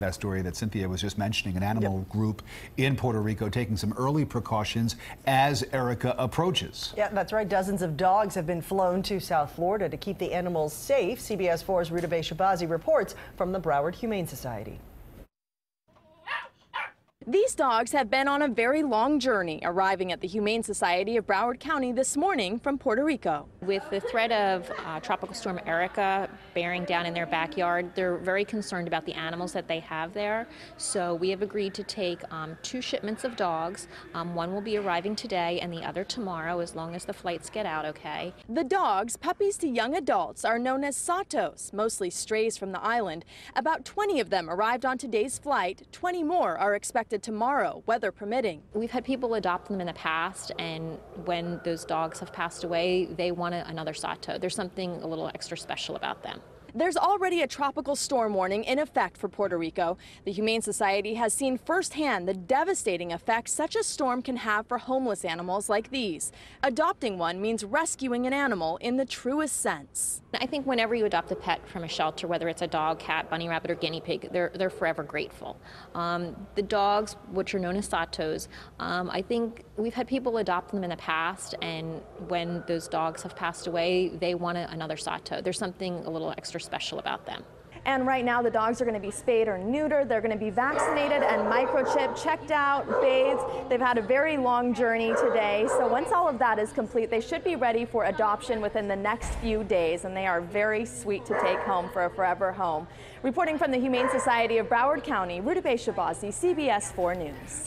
That story that Cynthia was just mentioning, an animal yep. group in Puerto Rico taking some early precautions as Erika approaches. Yeah, that's right. Dozens of dogs have been flown to South Florida to keep the animals safe. CBS 4's Rudabeh Shahbazi reports from the Broward Humane Society. These dogs have been on a very long journey, arriving at the Humane Society of Broward County this morning from Puerto Rico. With the threat of uh, Tropical Storm Erika bearing down in their backyard, they're very concerned about the animals that they have there. So we have agreed to take um, two shipments of dogs. Um, one will be arriving today and the other tomorrow, as long as the flights get out okay. The dogs, puppies to young adults, are known as Satos, mostly strays from the island. About 20 of them arrived on today's flight. 20 more are expected tomorrow, weather permitting. We've had people adopt them in the past, and when those dogs have passed away, they want another Sato. There's something a little extra special about them. There's already a tropical storm warning in effect for Puerto Rico. The Humane Society has seen firsthand the devastating effects such a storm can have for homeless animals like these. Adopting one means rescuing an animal in the truest sense. I think whenever you adopt a pet from a shelter, whether it's a dog, cat, bunny rabbit, or guinea pig, they're, they're forever grateful. Um, the dogs, which are known as satos, um, I think we've had people adopt them in the past, and when those dogs have passed away, they want another sato. There's something a little extra special about them. And right now, the dogs are going to be spayed or neutered. They're going to be vaccinated and microchipped, checked out, bathed. They've had a very long journey today. So once all of that is complete, they should be ready for adoption within the next few days. And they are very sweet to take home for a forever home. Reporting from the Humane Society of Broward County, Rudabeh Shahbazi, CBS 4 News.